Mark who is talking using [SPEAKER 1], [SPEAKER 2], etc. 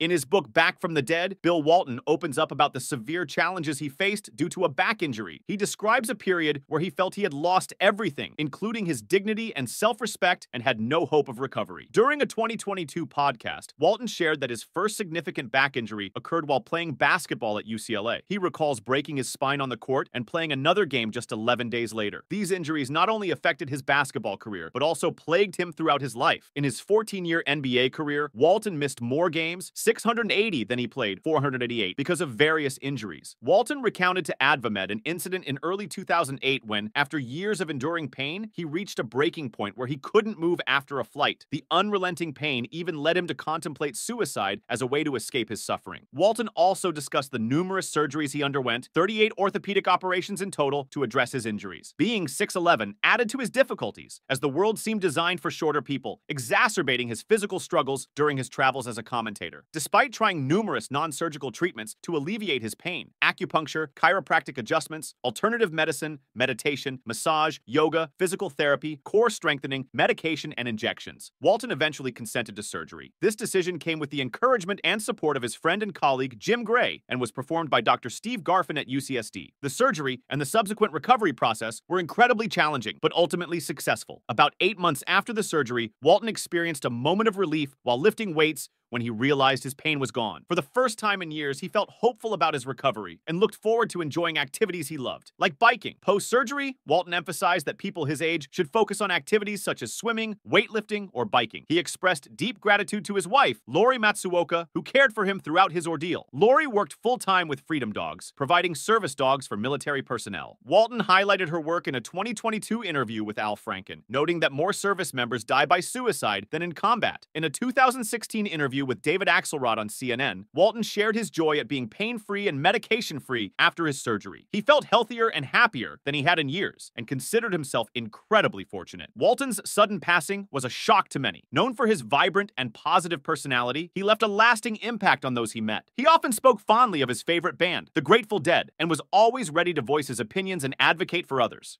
[SPEAKER 1] In his book Back from the Dead, Bill Walton opens up about the severe challenges he faced due to a back injury. He describes a period where he felt he had lost everything, including his dignity and self-respect, and had no hope of recovery. During a 2022 podcast, Walton shared that his first significant back injury occurred while playing basketball at UCLA. He recalls breaking his spine on the court and playing another game just 11 days later. These injuries not only affected his basketball career, but also plagued him throughout his life. In his 14-year NBA career, Walton missed more games, 680 than he played, 488, because of various injuries. Walton recounted to AdvaMed an incident in early 2008 when, after years of enduring pain, he reached a breaking point where he couldn't move after a flight. The unrelenting pain even led him to contemplate suicide as a way to escape his suffering. Walton also discussed the numerous surgeries he underwent, 38 orthopedic operations in total, to address his injuries. Being 6'11 added to his difficulties, as the world seemed designed for shorter people, exacerbating his physical struggles during his travels as a commentator. Despite trying numerous non-surgical treatments to alleviate his pain, acupuncture, chiropractic adjustments, alternative medicine, meditation, massage, yoga, physical therapy, core strengthening, medication, and injections, Walton eventually consented to surgery. This decision came with the encouragement and support of his friend and colleague Jim Gray and was performed by Dr. Steve Garfin at UCSD. The surgery and the subsequent recovery process were incredibly challenging, but ultimately successful. About eight months after the surgery, Walton experienced a moment of relief while lifting weights when he realized his pain was gone. For the first time in years, he felt hopeful about his recovery and looked forward to enjoying activities he loved, like biking. Post-surgery, Walton emphasized that people his age should focus on activities such as swimming, weightlifting, or biking. He expressed deep gratitude to his wife, Lori Matsuoka, who cared for him throughout his ordeal. Lori worked full-time with Freedom Dogs, providing service dogs for military personnel. Walton highlighted her work in a 2022 interview with Al Franken, noting that more service members die by suicide than in combat. In a 2016 interview interview with David Axelrod on CNN, Walton shared his joy at being pain-free and medication-free after his surgery. He felt healthier and happier than he had in years and considered himself incredibly fortunate. Walton's sudden passing was a shock to many. Known for his vibrant and positive personality, he left a lasting impact on those he met. He often spoke fondly of his favorite band, The Grateful Dead, and was always ready to voice his opinions and advocate for others.